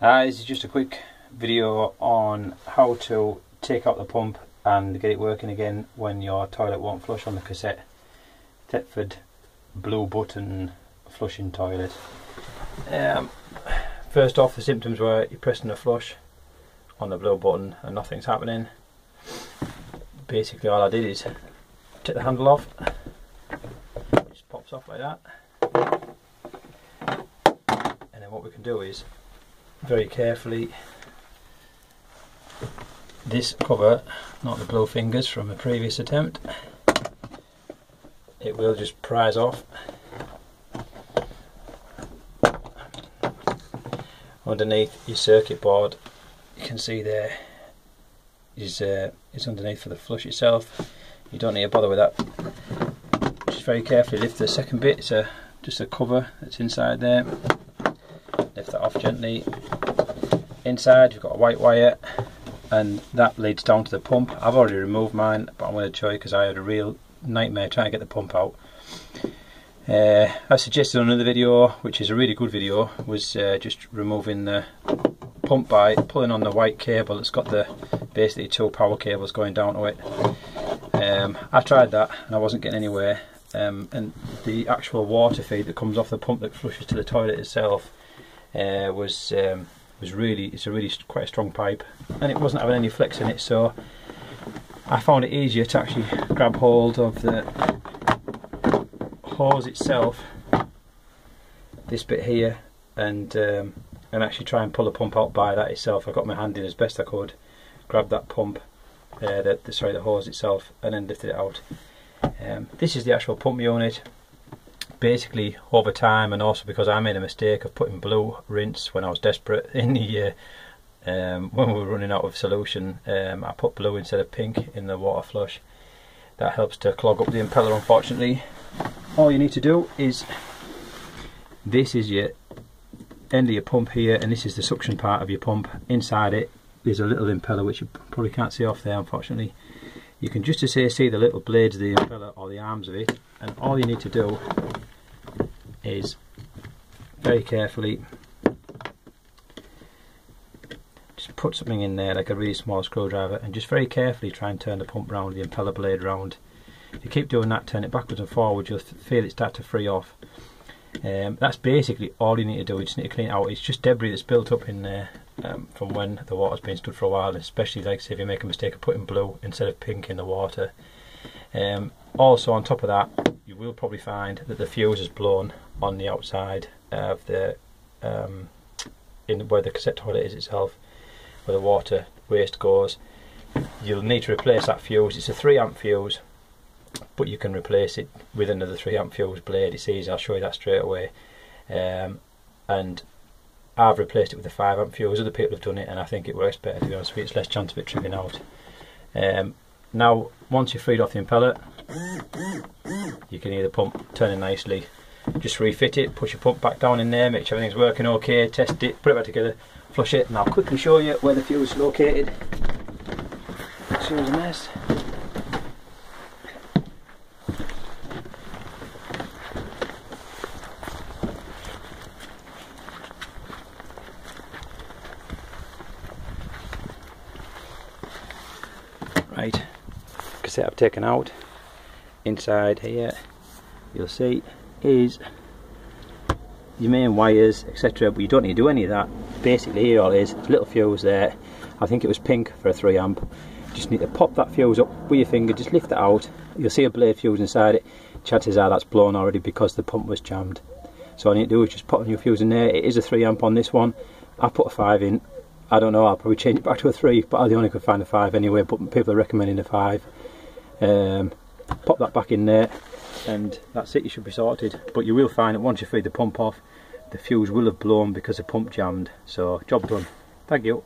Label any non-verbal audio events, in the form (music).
Uh, this is just a quick video on how to take out the pump and get it working again when your toilet won't flush on the cassette Thetford blue button flushing toilet. Um, first off the symptoms were you're pressing the flush on the blue button and nothing's happening. Basically all I did is take the handle off, it just pops off like that. And then what we can do is very carefully. This cover, not the blue fingers from a previous attempt, it will just prise off. Underneath your circuit board you can see there is uh, is underneath for the flush itself. You don't need to bother with that. Just very carefully lift the second bit. It's a just a cover that's inside there lift that off gently inside you've got a white wire and that leads down to the pump. I've already removed mine but I'm going to show you because I had a real nightmare trying to get the pump out. Uh, I suggested on another video which is a really good video was uh, just removing the pump by pulling on the white cable it's got the basically two power cables going down to it. Um, I tried that and I wasn't getting anywhere. Um, and the actual water feed that comes off the pump that flushes to the toilet itself uh, was um, was really it's a really quite a strong pipe and it wasn't having any flex in it so I found it easier to actually grab hold of the hose itself this bit here and um, and actually try and pull the pump out by that itself. I got my hand in as best I could grab that pump uh, the, the, sorry the hose itself and then lifted it out. Um, this is the actual pump unit basically over time and also because I made a mistake of putting blue rinse when I was desperate (laughs) in the uh, um, when we were running out of solution um, I put blue instead of pink in the water flush. That helps to clog up the impeller unfortunately. All you need to do is this is your end of your pump here and this is the suction part of your pump. Inside it there's a little impeller which you probably can't see off there unfortunately. You can just to say see the little blades of the impeller or the arms of it and all you need to do is very carefully just put something in there like a really small screwdriver and just very carefully try and turn the pump round, the impeller blade round. If you keep doing that, turn it backwards and forwards, you'll feel it start to free off. Um, that's basically all you need to do, you just need to clean it out. It's just debris that's built up in there um, from when the water's been stood for a while, especially like say if you make a mistake of putting blue instead of pink in the water. Um, also on top of that, you will probably find that the fuse is blown on the outside of the um, in where the cassette toilet is itself, where the water waste goes. You'll need to replace that fuse. It's a 3 amp fuse, but you can replace it with another 3 amp fuse blade. It's easy. I'll show you that straight away. Um, and I've replaced it with a 5 amp fuse. Other people have done it, and I think it works better. To be honest with you, it's less chance of it tripping out. Um, now, once you've freed off the impeller, you can hear the pump turning nicely just refit it, push your pump back down in there, make sure everything's working okay, test it, put it back together, flush it, and I'll quickly show you where the fuel is located. Show a mess. Right, cassette I've taken out, inside here, you'll see is your main wires etc but you don't need to do any of that. Basically here all is little fuse there. I think it was pink for a 3 amp. Just need to pop that fuse up with your finger just lift it out. You'll see a blade fuse inside it. Chances are that's blown already because the pump was jammed. So all you need to do is just put a new fuse in there. It is a 3 amp on this one. I put a 5 in. I don't know I'll probably change it back to a 3 but I only could find a 5 anyway but people are recommending a 5 um, pop that back in there and that's it you should be sorted. But you will find that once you feed the pump off the fuse will have blown because the pump jammed. So job done. Thank you